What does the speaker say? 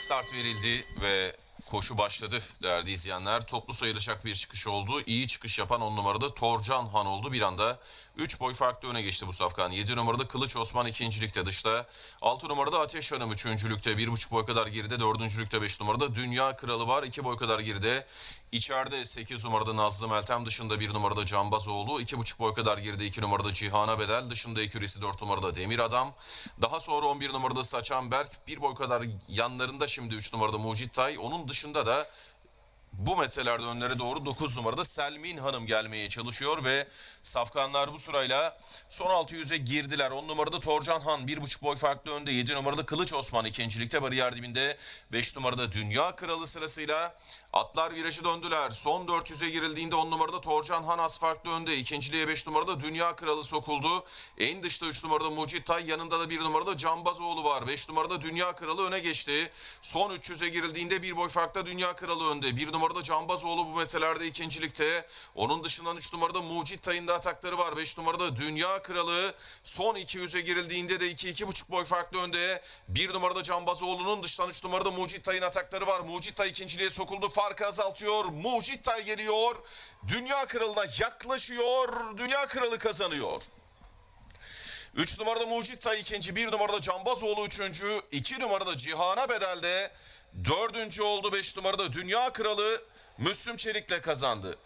Start verildi ve koşu başladı değerli izleyenler. Toplu sayılacak bir çıkış oldu. İyi çıkış yapan 10 numarada Torcan Han oldu. Bir anda 3 boy farklı öne geçti bu safkan. 7 numarada Kılıç Osman ikincilikte dışta. 6 numarada Ateş Hanım üçüncülükte. 1,5 boy kadar geride. Dördüncülükte 5 numarada Dünya Kralı var. 2 boy kadar geride. İçeride 8 numarada Nazlı Meltem dışında 1 numarada Cambazoğlu. 2,5 boy kadar geride 2 numarada Cihana Bedel. Dışında ekürisi 4 numarada Demir Adam. Daha sonra 11 numarada Saçan Berk. 1 boy kadar yanlarında şimdi 3 numarada Mucit Tay. Onun dışında da bu metrelerde önlere doğru 9 numarada Selmin Hanım gelmeye çalışıyor ve safkanlar bu sırayla son 600'e girdiler. 10 numarada Torcan Han 1,5 boy farklı önde. 7 numarada Kılıç Osman ikincilikte bariyer dibinde. 5 numarada Dünya Kralı sırasıyla atlar virajı döndüler. Son 400'e girildiğinde 10 numarada Torcan Han az farklı önde. İkinciliğe 5 numarada Dünya Kralı sokuldu. En dışta 3 numarada Mucit Tay yanında da 1 numarada Cambazoğlu var. 5 numarada Dünya Kralı öne geçti. Son 300'e girildiğinde bir boy farkta Dünya Kralı önde. 1 numarada Cambazoğlu bu metrelerde ikincilikte. Onun dışından 3 numarada Mucit Tay'ın da atakları var. 5 numarada Dünya Kralı. Son 200'e girildiğinde de 2-2,5 boy farklı önde. 1 numarada Cambazoğlu'nun dıştan 3 numarada Mucit Tay'ın atakları var. Mucit Tay ikinciliğe sokuldu. Farkı azaltıyor. Mucit Tay geliyor. Dünya Kralı'na yaklaşıyor. Dünya Kralı kazanıyor. 3 numarada Mucit Tay ikinci, 1 numarada Cambazoğlu üçüncü, 2 numarada Cihana Bedel'de, dördüncü oldu 5 numarada Dünya Kralı Müslüm Çelik'le kazandı.